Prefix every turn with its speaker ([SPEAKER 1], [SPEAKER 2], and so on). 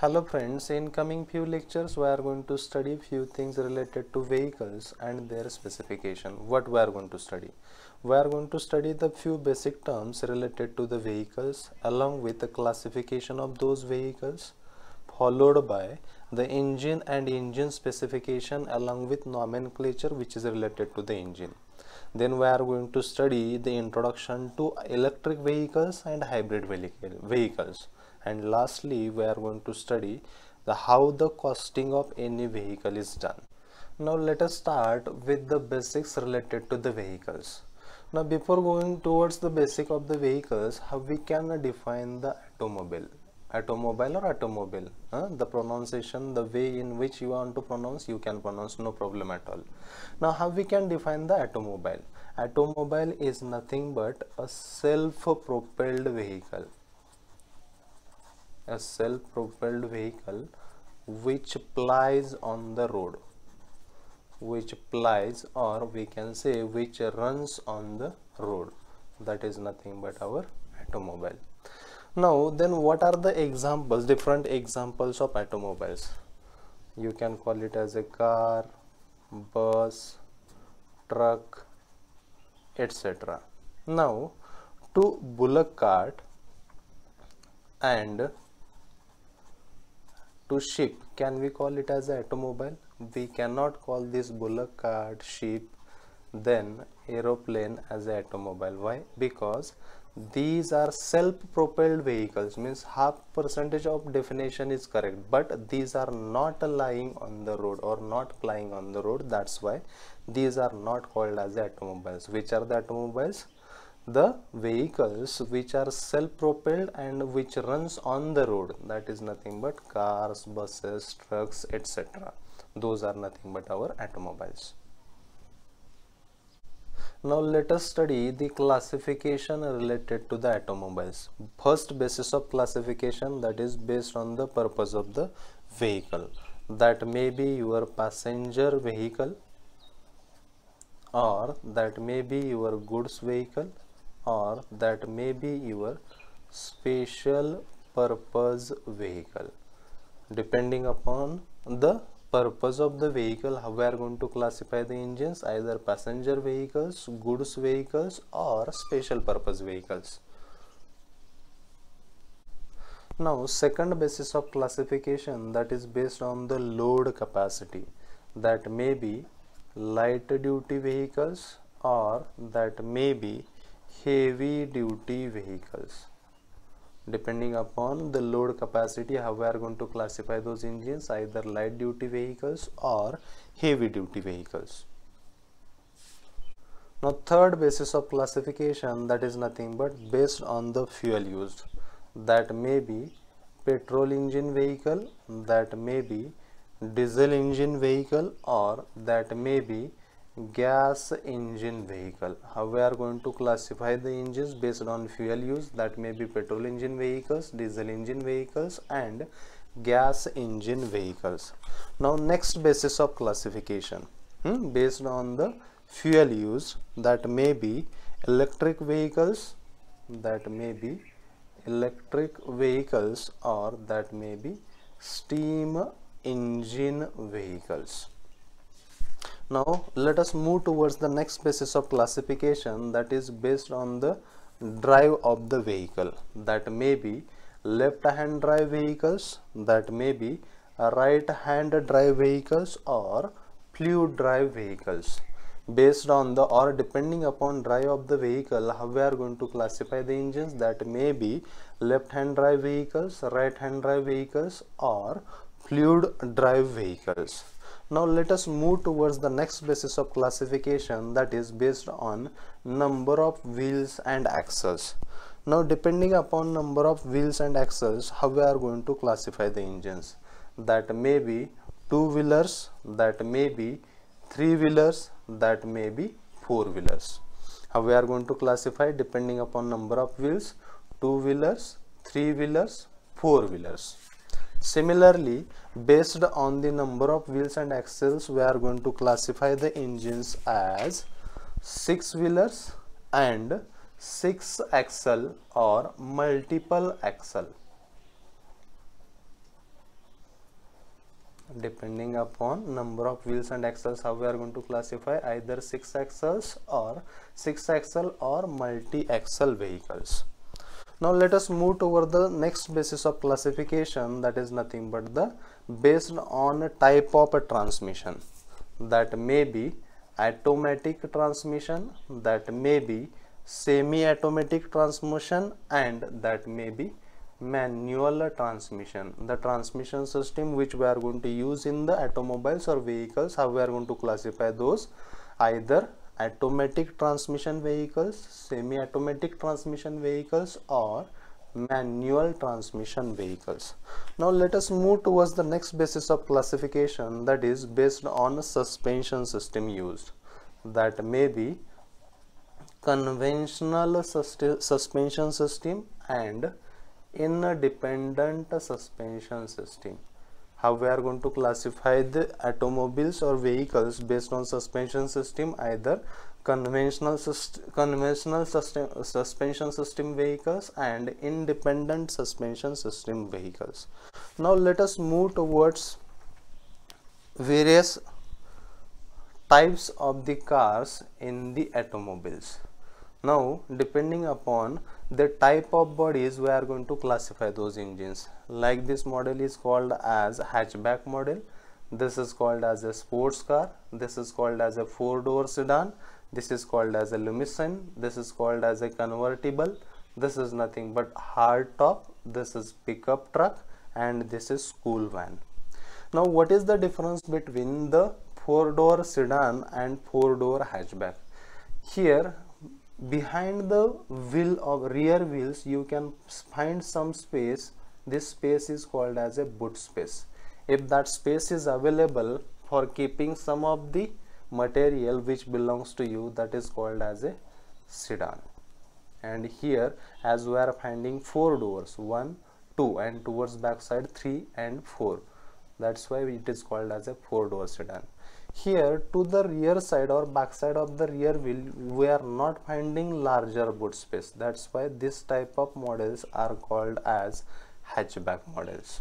[SPEAKER 1] Hello friends, in coming few lectures we are going to study few things related to vehicles and their specification. What we are going to study? We are going to study the few basic terms related to the vehicles along with the classification of those vehicles followed by the engine and engine specification along with nomenclature which is related to the engine. Then we are going to study the introduction to electric vehicles and hybrid vehicles and lastly we are going to study the how the costing of any vehicle is done. Now let us start with the basics related to the vehicles. Now before going towards the basic of the vehicles how we can define the automobile? Automobile or automobile? The pronunciation the way in which you want to pronounce you can pronounce no problem at all. Now how we can define the automobile? Automobile is nothing but a self-propelled vehicle a self-propelled vehicle which plies on the road. Which plies or we can say which runs on the road. That is nothing but our automobile. Now then what are the examples different examples of automobiles? You can call it as a car bus truck etc now to bullock cart and to ship. Can we call it as automobile? We cannot call this bullock cart ship then aeroplane as automobile. Why? Because these are self-propelled vehicles means half percentage of definition is correct but these are not lying on the road or not flying on the road. That's why these are not called as automobiles which are the automobiles the vehicles which are self-propelled and which runs on the road. That is nothing but cars buses trucks etc those are nothing but our automobiles. Now let us study the classification related to the automobiles. First basis of classification that is based on the purpose of the vehicle. That may be your passenger vehicle or that may be your goods vehicle or that may be your special purpose vehicle. Depending upon the purpose of the vehicle how we are going to classify the engines either passenger vehicles goods vehicles or special purpose vehicles. Now second basis of classification that is based on the load capacity. That may be light duty vehicles or that may be heavy duty vehicles. Depending upon the load capacity how we are going to classify those engines either light duty vehicles or heavy duty vehicles. Now third basis of classification that is nothing but based on the fuel used. That may be petrol engine vehicle that may be diesel engine vehicle or that may be gas engine vehicle. How we are going to classify the engines based on fuel use? That may be petrol engine vehicles diesel engine vehicles and gas engine vehicles. Now next basis of classification. Hmm, based on the fuel use that may be electric vehicles that may be electric vehicles or that may be steam engine vehicles now let us move towards the next basis of classification that is based on the drive of the vehicle. That may be left hand drive vehicles that may be right hand drive vehicles or fluid drive vehicles. Based on the or depending upon drive of the vehicle how we are going to classify the engines that may be left hand drive vehicles right hand drive vehicles or fluid drive vehicles now let us move towards the next basis of classification that is based on number of wheels and axles. Now depending upon number of wheels and axles how we are going to classify the engines? That may be two wheelers that may be three wheelers that may be four wheelers how we are going to classify depending upon number of wheels? Two wheelers three wheelers four wheelers Similarly, based on the number of wheels and axles, we are going to classify the engines as 6 wheelers and 6 axle or multiple axle. depending upon number of wheels and axles how we are going to classify either 6 axles or 6 axle or multi axle vehicles now let us move toward the next basis of classification. That is nothing but the based on a type of a transmission. That may be automatic transmission that may be semi-automatic transmission and that may be manual transmission. The transmission system which we are going to use in the automobiles or vehicles how we are going to classify those either automatic transmission vehicles semi-automatic transmission vehicles or manual transmission vehicles. Now let us move towards the next basis of classification that is based on suspension system used that may be conventional suspension system and independent suspension system how we are going to classify the automobiles or vehicles based on suspension system either conventional conventional suspension system vehicles and independent suspension system vehicles. Now let us move towards various types of the cars in the automobiles. Now depending upon the type of bodies we are going to classify those engines. Like this model is called as hatchback model. This is called as a sports car. This is called as a four door sedan. This is called as a limousine. This is called as a convertible. This is nothing but hard top. This is pickup truck. And this is school van. Now what is the difference between the four door sedan and four door hatchback? Here behind the wheel of rear wheels you can find some space. This space is called as a boot space. If that space is available for keeping some of the material which belongs to you that is called as a sedan. And here as we are finding four doors one two and towards back side three and four. That's why it is called as a four door sedan here to the rear side or back side of the rear wheel we are not finding larger boot space. That's why this type of models are called as hatchback models